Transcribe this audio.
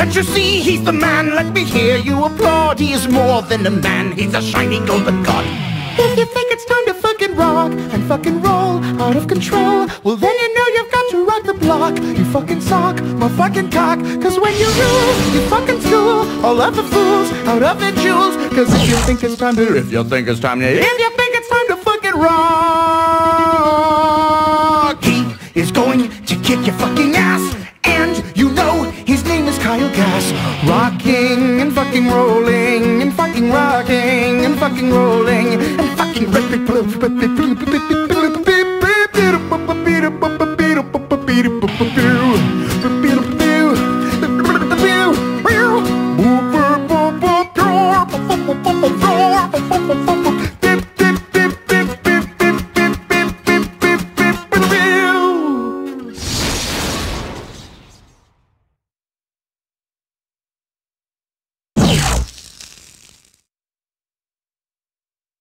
Can't you see he's the man? Let me hear you applaud. He is more than a man, he's a shiny golden god. If you think it's time to fucking rock and fucking roll out of control, well then you know you've got to rock the block. You fucking sock my fucking cock. Cause when you rule, you fucking school all of the fools out of their jewels. Cause if you think it's time to, if you think it's time to, if you think it's time to fucking rock, he is going to kick your fucking ass. His name is Kyle Gass. Rocking and fucking rolling and fucking rocking and fucking rolling and fucking Roar,